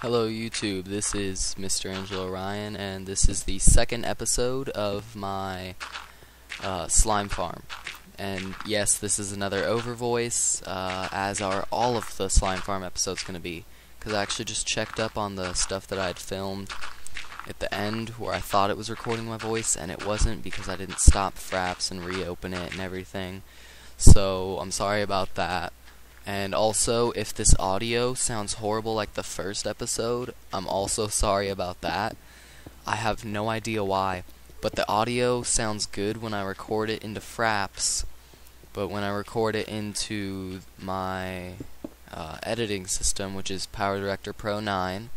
Hello YouTube, this is MrAnjelorion, and this is the second episode of my uh, slime farm. And yes, this is another over voice, uh, as are all of the slime farm episodes going to be. Because I actually just checked up on the stuff that I had filmed at the end where I thought it was recording my voice, and it wasn't because I didn't stop Fraps and reopen it and everything. So I'm sorry about that. And also, if this audio sounds horrible like the first episode, I'm also sorry about that. I have no idea why, but the audio sounds good when I record it into Fraps, but when I record it into my uh, editing system, which is PowerDirector Pro 9,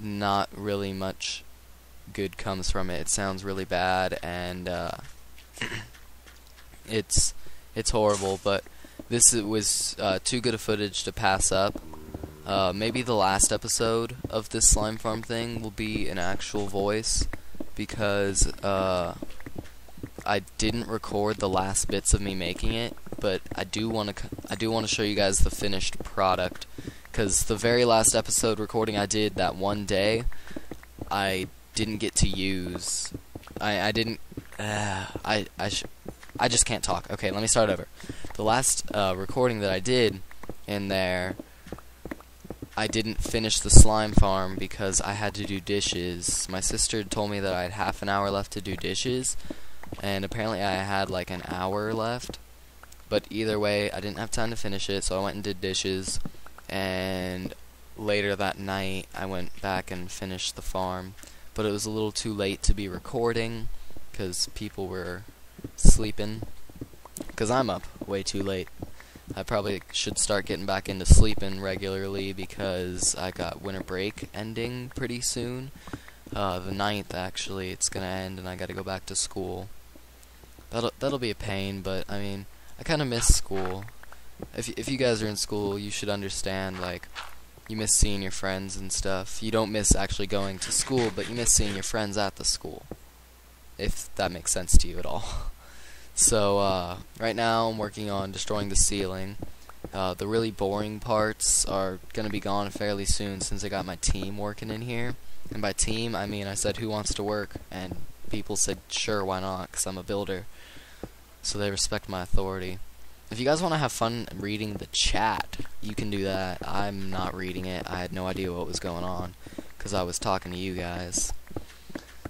not really much good comes from it. It sounds really bad, and uh, it's it's horrible, but this was uh, too good a footage to pass up. Uh, maybe the last episode of this slime farm thing will be an actual voice because uh, I didn't record the last bits of me making it, but I do want to I do want to show you guys the finished product because the very last episode recording I did that one day, I didn't get to use. I I didn't. Uh, I I I just can't talk. Okay, let me start over the last uh, recording that I did in there, I didn't finish the slime farm because I had to do dishes. My sister told me that I had half an hour left to do dishes, and apparently I had like an hour left. But either way, I didn't have time to finish it, so I went and did dishes. And later that night, I went back and finished the farm. But it was a little too late to be recording because people were sleeping. Because I'm up way too late. I probably should start getting back into sleeping regularly because I got winter break ending pretty soon. Uh, the 9th, actually, it's gonna end and I gotta go back to school. That'll, that'll be a pain, but, I mean, I kinda miss school. If, if you guys are in school, you should understand, like, you miss seeing your friends and stuff. You don't miss actually going to school, but you miss seeing your friends at the school. If that makes sense to you at all. So uh, right now I'm working on destroying the ceiling. Uh, the really boring parts are going to be gone fairly soon since I got my team working in here. And by team, I mean I said who wants to work, and people said sure, why not, because I'm a builder. So they respect my authority. If you guys want to have fun reading the chat, you can do that. I'm not reading it. I had no idea what was going on because I was talking to you guys.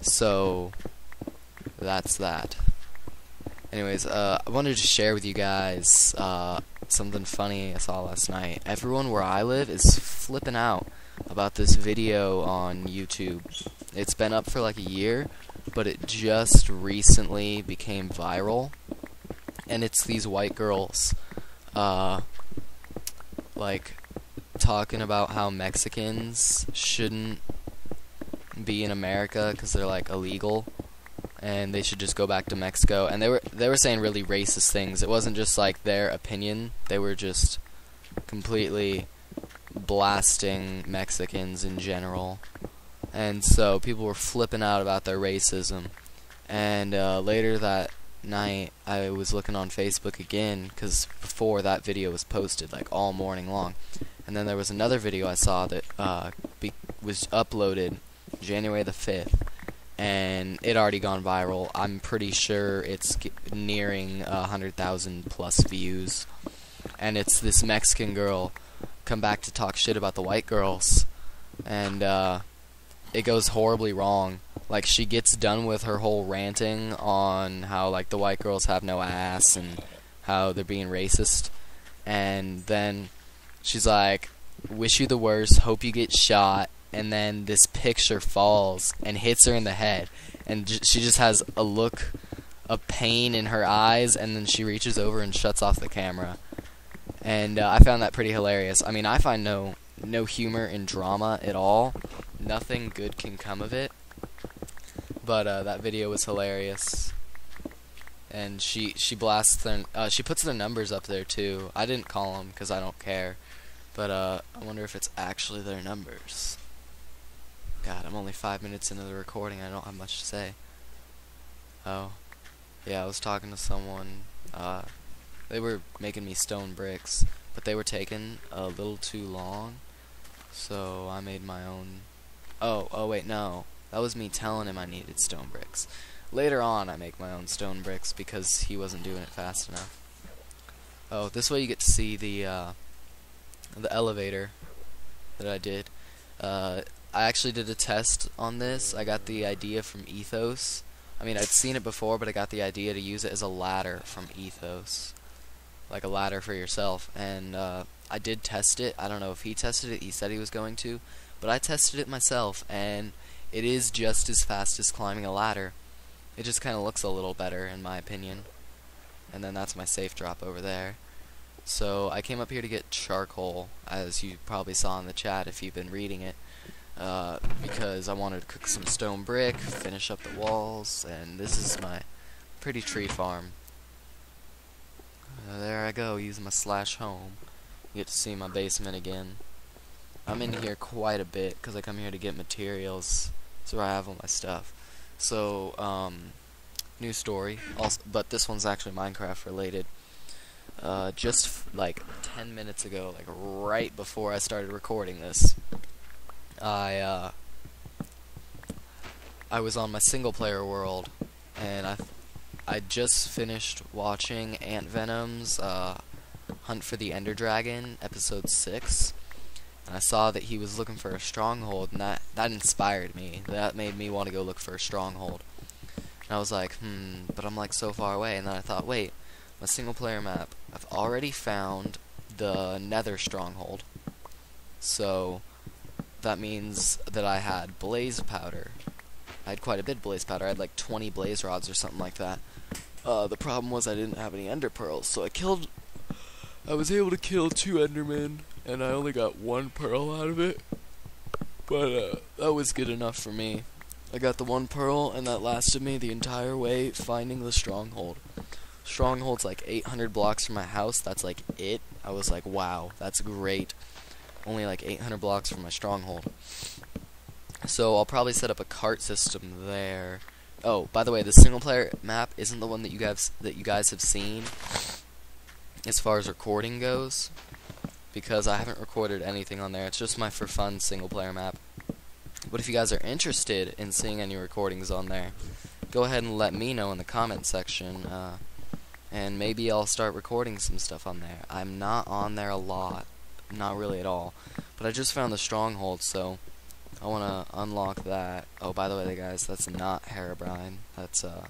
So that's that. Anyways, uh, I wanted to share with you guys uh, something funny I saw last night. Everyone where I live is flipping out about this video on YouTube. It's been up for like a year, but it just recently became viral. And it's these white girls, uh, like, talking about how Mexicans shouldn't be in America because they're, like, illegal and they should just go back to Mexico. And they were they were saying really racist things. It wasn't just like their opinion. They were just completely blasting Mexicans in general. And so people were flipping out about their racism. And uh, later that night, I was looking on Facebook again because before that video was posted, like all morning long. And then there was another video I saw that uh, was uploaded January the 5th and it already gone viral. I'm pretty sure it's nearing a hundred thousand plus views, and it's this Mexican girl come back to talk shit about the white girls, and uh, it goes horribly wrong. Like she gets done with her whole ranting on how like the white girls have no ass and how they're being racist, and then she's like, "Wish you the worst. Hope you get shot." And then this picture falls and hits her in the head, and she just has a look of pain in her eyes, and then she reaches over and shuts off the camera. And uh, I found that pretty hilarious. I mean, I find no no humor in drama at all. Nothing good can come of it. But uh, that video was hilarious. And she she blasts their uh, she puts their numbers up there too. I didn't call them because I don't care. But uh, I wonder if it's actually their numbers. God, I'm only five minutes into the recording. I don't have much to say. Oh. Yeah, I was talking to someone. Uh, they were making me stone bricks, but they were taking a little too long. So I made my own. Oh, oh wait, no. That was me telling him I needed stone bricks. Later on, I make my own stone bricks because he wasn't doing it fast enough. Oh, this way you get to see the uh, the elevator that I did. Uh, I actually did a test on this. I got the idea from Ethos. I mean, I'd seen it before, but I got the idea to use it as a ladder from Ethos. Like a ladder for yourself. And uh, I did test it. I don't know if he tested it. He said he was going to. But I tested it myself, and it is just as fast as climbing a ladder. It just kind of looks a little better, in my opinion. And then that's my safe drop over there. So I came up here to get charcoal, as you probably saw in the chat if you've been reading it, uh, because I wanted to cook some stone brick, finish up the walls, and this is my pretty tree farm. Uh, there I go, using my slash home. You get to see my basement again. I'm in here quite a bit, because I come here to get materials. Where I have all my stuff. So, um, new story, also, but this one's actually Minecraft related. Uh, just like 10 minutes ago, like right before I started recording this, I, uh, I was on my single player world, and I, I just finished watching AntVenom's, uh, Hunt for the Ender Dragon, episode 6, and I saw that he was looking for a stronghold, and that, that inspired me. That made me want to go look for a stronghold. And I was like, hmm, but I'm like so far away, and then I thought, wait, my single player map, I've already found the nether stronghold. So, that means that I had blaze powder. I had quite a bit of blaze powder. I had like 20 blaze rods or something like that. Uh, the problem was I didn't have any ender pearls, so I killed... I was able to kill two endermen, and I only got one pearl out of it. But, uh, that was good enough for me. I got the one pearl, and that lasted me the entire way finding the stronghold. Stronghold's like 800 blocks from my house. That's like it. I was like, wow, that's great. Only like 800 blocks from my stronghold. So I'll probably set up a cart system there. Oh, by the way, the single player map isn't the one that you guys that you guys have seen as far as recording goes because I haven't recorded anything on there. It's just my for fun single player map. But if you guys are interested in seeing any recordings on there, go ahead and let me know in the comment section. Uh, and maybe I'll start recording some stuff on there. I'm not on there a lot, not really at all, but I just found the stronghold, so I want to unlock that. Oh, by the way, guys, that's not Herobrine. That's uh,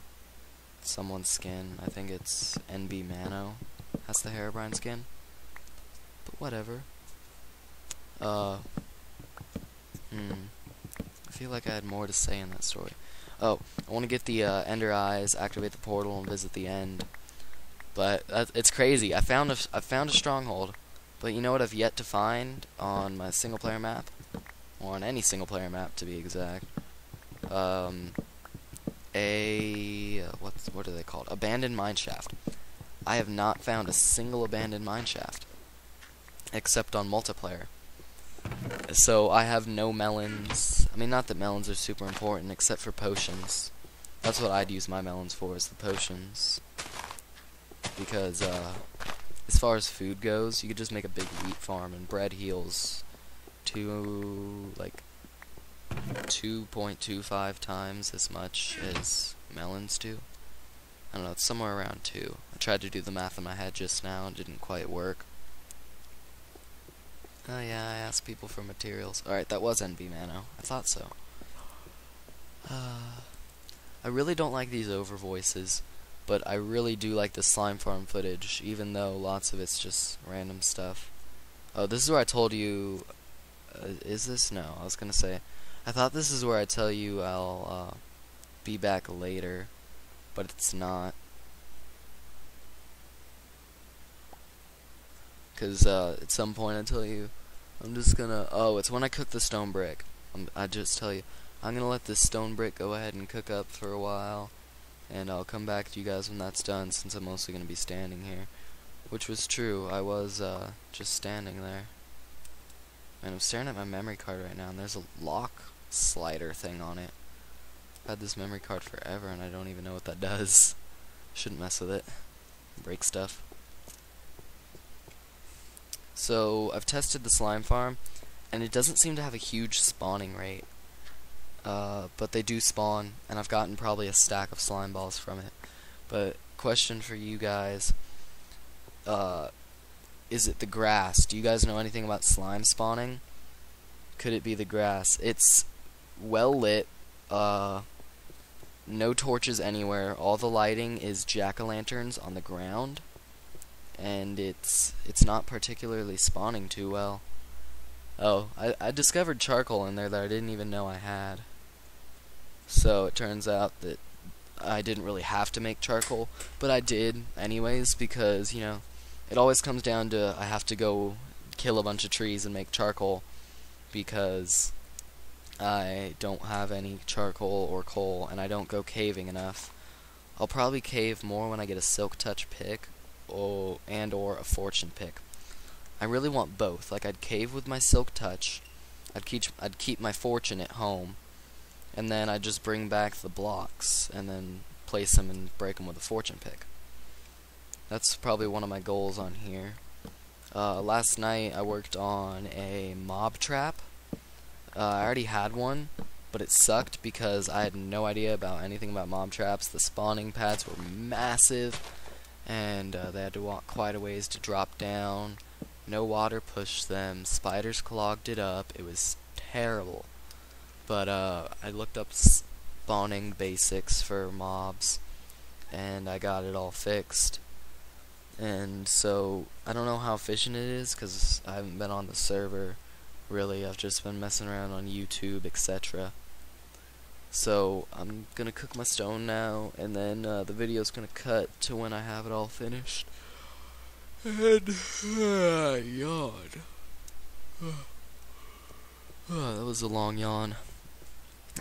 someone's skin. I think it's NB Mano. That's the Herobrine skin. But whatever. Uh, hmm. I feel like I had more to say in that story. Oh, I want to get the uh, Ender Eyes, activate the portal, and visit the end. But it's crazy. I found a, I found a stronghold, but you know what I've yet to find on my single player map, or on any single player map to be exact. Um, a what's what are they called? Abandoned mine shaft. I have not found a single abandoned mine shaft, except on multiplayer. So I have no melons. I mean, not that melons are super important, except for potions. That's what I'd use my melons for, is the potions because uh, as far as food goes, you could just make a big wheat farm, and bread heals to like 2.25 times as much as melons do. I don't know, it's somewhere around 2. I tried to do the math in my head just now, and didn't quite work. Oh yeah, I asked people for materials. Alright, that was NB Mano. I thought so. Uh, I really don't like these over voices. But I really do like the slime farm footage, even though lots of it's just random stuff. Oh, this is where I told you... Uh, is this? No, I was gonna say... I thought this is where I tell you I'll uh, be back later, but it's not. Because uh, at some point I tell you, I'm just gonna... Oh, it's when I cook the stone brick. I'm, I just tell you, I'm gonna let this stone brick go ahead and cook up for a while and I'll come back to you guys when that's done since I'm mostly going to be standing here. Which was true, I was uh, just standing there. And I'm staring at my memory card right now and there's a lock slider thing on it. I've had this memory card forever and I don't even know what that does. Shouldn't mess with it. Break stuff. So, I've tested the slime farm and it doesn't seem to have a huge spawning rate. Uh, but they do spawn, and I've gotten probably a stack of slime balls from it. But question for you guys: uh, Is it the grass? Do you guys know anything about slime spawning? Could it be the grass? It's well lit. Uh, no torches anywhere. All the lighting is jack-o'-lanterns on the ground, and it's it's not particularly spawning too well. Oh, I, I discovered charcoal in there that I didn't even know I had. So it turns out that I didn't really have to make charcoal, but I did anyways because, you know, it always comes down to I have to go kill a bunch of trees and make charcoal because I don't have any charcoal or coal and I don't go caving enough. I'll probably cave more when I get a silk touch pick or and or a fortune pick. I really want both. Like I'd cave with my silk touch. I'd keep I'd keep my fortune at home and then I just bring back the blocks and then place them and break them with a fortune pick. That's probably one of my goals on here. Uh, last night I worked on a mob trap. Uh, I already had one, but it sucked because I had no idea about anything about mob traps. The spawning pads were massive, and uh, they had to walk quite a ways to drop down. No water pushed them. Spiders clogged it up. It was terrible. But uh, I looked up spawning basics for mobs, and I got it all fixed. And so I don't know how efficient it is because I haven't been on the server. Really, I've just been messing around on YouTube, etc. So I'm gonna cook my stone now, and then uh, the video's gonna cut to when I have it all finished. And uh, yawn. Oh, that was a long yawn.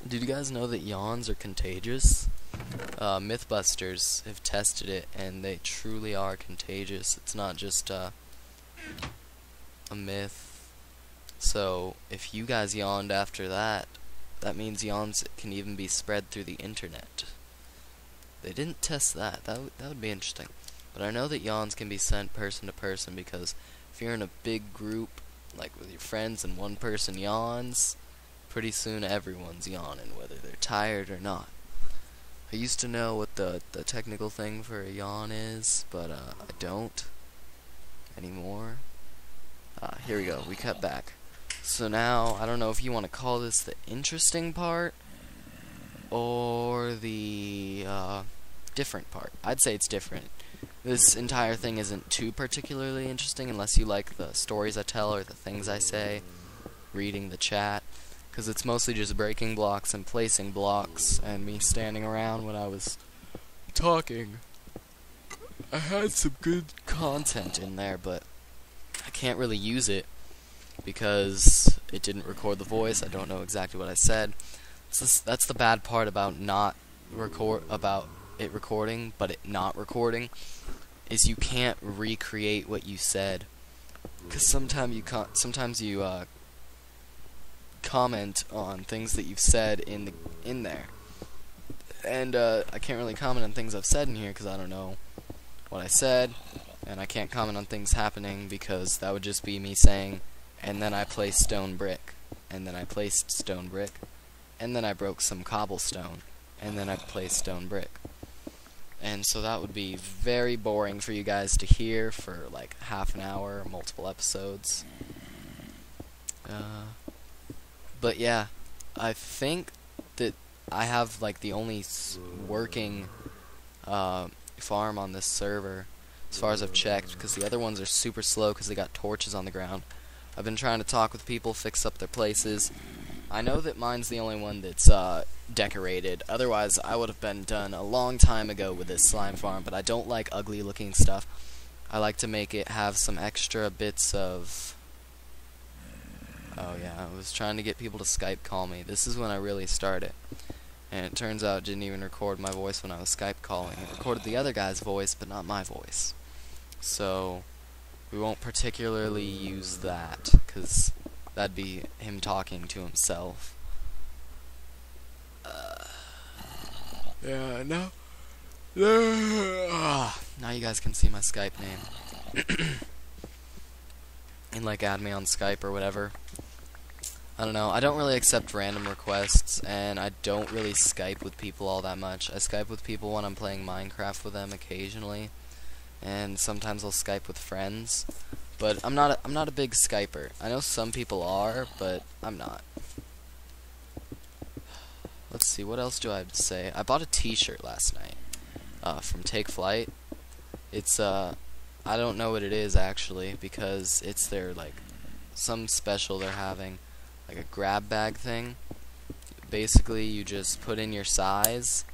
Did you guys know that yawns are contagious? Uh, Mythbusters have tested it, and they truly are contagious. It's not just uh, a myth. So, if you guys yawned after that, that means yawns can even be spread through the internet. They didn't test that. That, that would be interesting. But I know that yawns can be sent person to person because if you're in a big group, like with your friends, and one person yawns, pretty soon everyone's yawning, whether they're tired or not. I used to know what the, the technical thing for a yawn is, but uh, I don't anymore. Uh, here we go, we cut back. So now, I don't know if you want to call this the interesting part, or the uh, different part. I'd say it's different. This entire thing isn't too particularly interesting unless you like the stories I tell or the things I say, reading the chat because it's mostly just breaking blocks and placing blocks and me standing around when I was talking. I had some good content in there, but I can't really use it because it didn't record the voice. I don't know exactly what I said. that's the bad part about not record about it recording, but it not recording is you can't recreate what you said. Cause sometimes you con sometimes you uh, comment on things that you've said in the in there. And uh, I can't really comment on things I've said in here because I don't know what I said, and I can't comment on things happening because that would just be me saying, and then I placed stone brick, and then I placed stone brick, and then I broke some cobblestone, and then I placed stone brick. And so that would be very boring for you guys to hear for like half an hour, multiple episodes. Uh, but yeah, I think that I have like the only working uh, farm on this server as far as I've checked because the other ones are super slow because they got torches on the ground. I've been trying to talk with people, fix up their places. I know that mine's the only one that's uh, decorated. Otherwise, I would have been done a long time ago with this slime farm, but I don't like ugly looking stuff. I like to make it have some extra bits of Oh yeah, I was trying to get people to Skype call me. This is when I really started. And it turns out it didn't even record my voice when I was Skype calling. It recorded the other guy's voice, but not my voice. So, we won't particularly use that, because that'd be him talking to himself. Uh, yeah, no. now you guys can see my Skype name. and like add me on Skype or whatever. I don't know. I don't really accept random requests, and I don't really Skype with people all that much. I Skype with people when I'm playing Minecraft with them occasionally, and sometimes I'll Skype with friends. But I'm not. A, I'm not a big Skyper. I know some people are, but I'm not. Let's see. What else do I have to say? I bought a T-shirt last night uh, from Take Flight. It's uh, I don't know what it is actually because it's their like some special they're having like a grab bag thing. Basically, you just put in your size,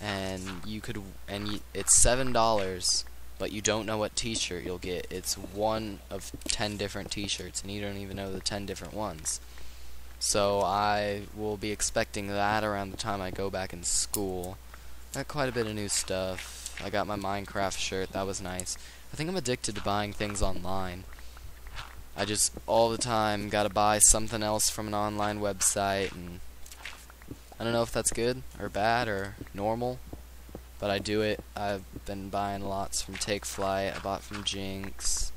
and you could, and you, it's seven dollars, but you don't know what T-shirt you'll get. It's one of ten different T-shirts, and you don't even know the ten different ones. So I will be expecting that around the time I go back in school. Got quite a bit of new stuff. I got my Minecraft shirt. That was nice. I think I'm addicted to buying things online. I just all the time gotta buy something else from an online website and I don't know if that's good or bad or normal but I do it. I've been buying lots from Take Flight I bought from Jinx.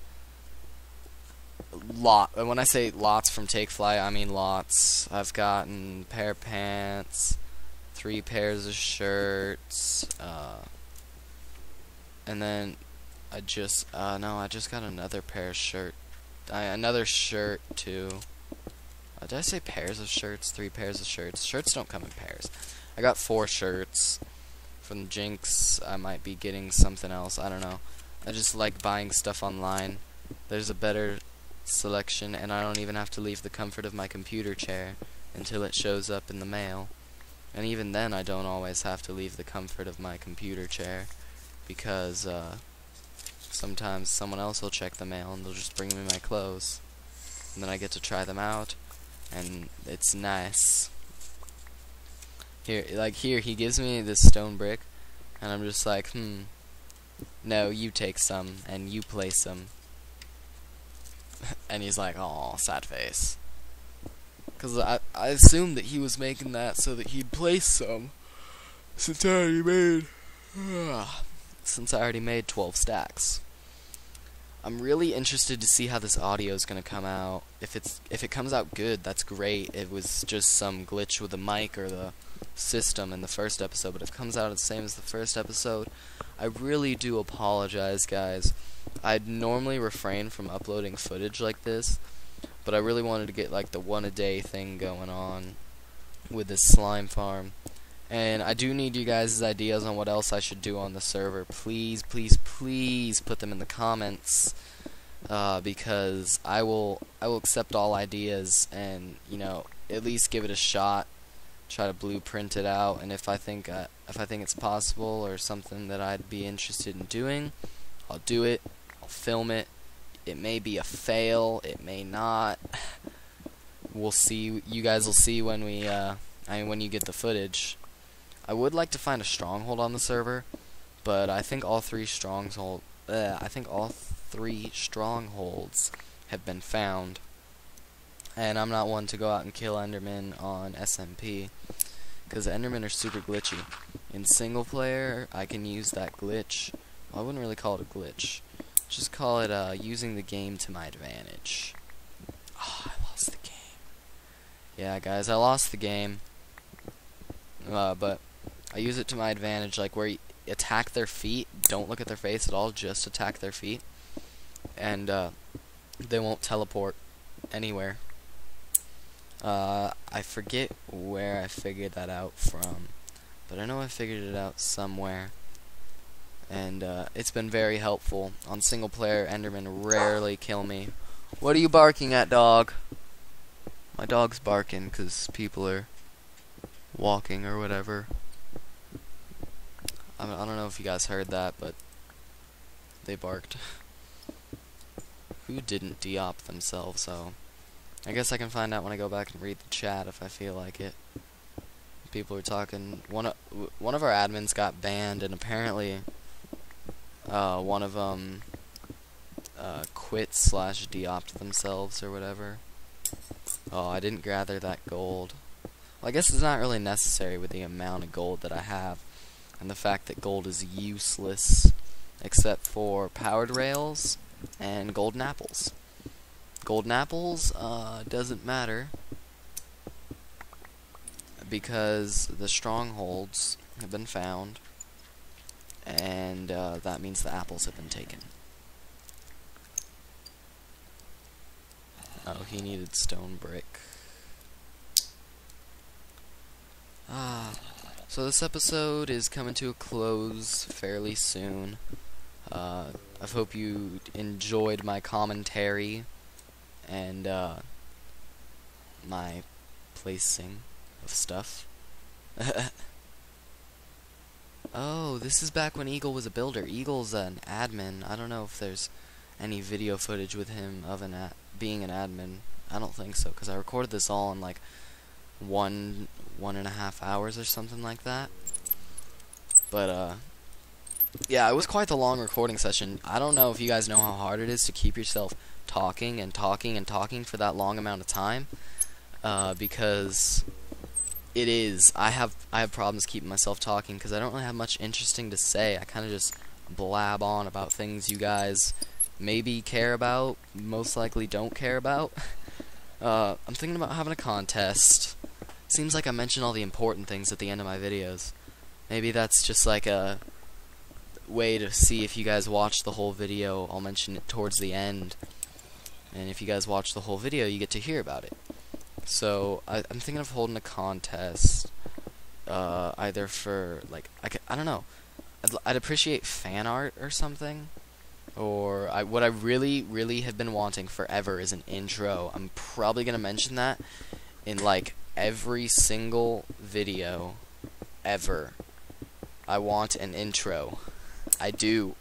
Lot and when I say lots from Take Flight I mean lots. I've gotten pair of pants three pairs of shirts uh, and then I just uh, no I just got another pair of shirts I, another shirt too. Uh, did I say pairs of shirts? Three pairs of shirts. Shirts don't come in pairs. I got four shirts. From Jinx, I might be getting something else. I don't know. I just like buying stuff online. There's a better selection, and I don't even have to leave the comfort of my computer chair until it shows up in the mail. And even then, I don't always have to leave the comfort of my computer chair because, uh, sometimes someone else will check the mail and they'll just bring me my clothes. And then I get to try them out, and it's nice. Here, like here, he gives me this stone brick, and I'm just like, hmm, no, you take some, and you place them. and he's like, oh, sad face. Because I, I assumed that he was making that so that he'd place some. Since I already made... since I already made 12 stacks. I'm really interested to see how this audio is going to come out. If it's if it comes out good, that's great. It was just some glitch with the mic or the system in the first episode, but if it comes out the same as the first episode, I really do apologize, guys. I'd normally refrain from uploading footage like this, but I really wanted to get like the one a day thing going on with this slime farm. And I do need you guys' ideas on what else I should do on the server. Please, please, please put them in the comments. Uh, because I will I will accept all ideas and you know at least give it a shot try to blueprint it out. And if I think uh, if I think it's possible or something that I'd be interested in doing I'll do it. I'll film it. It may be a fail. It may not. We'll see. You guys will see when we uh, I mean when you get the footage I would like to find a stronghold on the server, but I think all three stronghold uh, I think all three strongholds have been found. And I'm not one to go out and kill Endermen on SMP because Endermen are super glitchy. In single player, I can use that glitch. Well, I wouldn't really call it a glitch. Just call it uh, using the game to my advantage. Oh, I lost the game. Yeah, guys, I lost the game. Uh, but I use it to my advantage, like where you attack their feet, don't look at their face at all, just attack their feet, and uh, they won't teleport anywhere. Uh, I forget where I figured that out from, but I know I figured it out somewhere. And uh, it's been very helpful. On single player, Endermen rarely kill me. What are you barking at, dog? My dog's barking because people are walking or whatever. I, don't know if you guys heard that, but they barked. Who didn't deop themselves, so... I guess I can find out when I go back and read the chat if I feel like it. People are talking... One of, one of our admins got banned, and apparently... Uh, one of them... Uh, quit slash deopt themselves or whatever. Oh, I didn't gather that gold. Well, I guess it's not really necessary with the amount of gold that I have and the fact that gold is useless except for powered rails and golden apples. Golden apples uh, doesn't matter because the strongholds have been found, and uh, that means the apples have been taken. Oh, he needed stone brick. Ah, so this episode is coming to a close fairly soon. Uh, I hope you enjoyed my commentary and uh, my placing of stuff. oh, this is back when Eagle was a builder. Eagle's an admin. I don't know if there's any video footage with him of an being an admin. I don't think so, because I recorded this all in like one, one and a half hours or something like that. But, uh, yeah, it was quite the long recording session. I don't know if you guys know how hard it is to keep yourself talking and talking and talking for that long amount of time, uh, because it is. I have I have problems keeping myself talking because I don't really have much interesting to say. I kind of just blab on about things you guys maybe care about, most likely don't care about. Uh, I'm thinking about having a contest. Seems like I mention all the important things at the end of my videos. Maybe that's just like a way to see if you guys watch the whole video. I'll mention it towards the end. And if you guys watch the whole video, you get to hear about it. So, I, am thinking of holding a contest. Uh, either for, like, I, I don't know. I'd, I'd appreciate fan art or something or I, what I really, really have been wanting forever is an intro. I'm probably gonna mention that in like every single video ever. I want an intro. I do.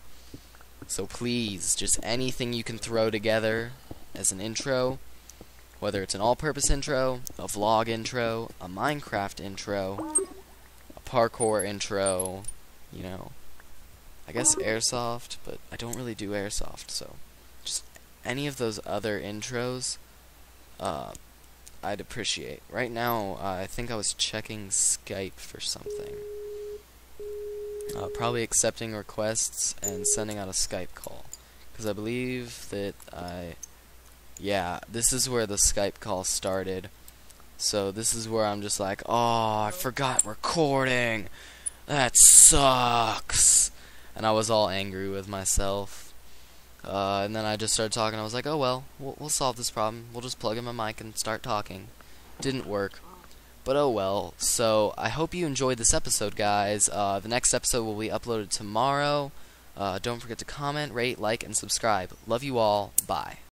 So please, just anything you can throw together as an intro, whether it's an all-purpose intro, a vlog intro, a Minecraft intro, a parkour intro, you know, I guess airsoft, but I don't really do airsoft, so just any of those other intros, uh, I'd appreciate. Right now, uh, I think I was checking Skype for something. Uh, probably accepting requests and sending out a Skype call. Because I believe that I... Yeah, this is where the Skype call started. So this is where I'm just like, oh, I forgot recording. That sucks and I was all angry with myself. Uh, and then I just started talking. I was like, oh well, well, we'll solve this problem. We'll just plug in my mic and start talking. Didn't work. But oh well. So I hope you enjoyed this episode, guys. Uh, the next episode will be uploaded tomorrow. Uh, don't forget to comment, rate, like, and subscribe. Love you all. Bye.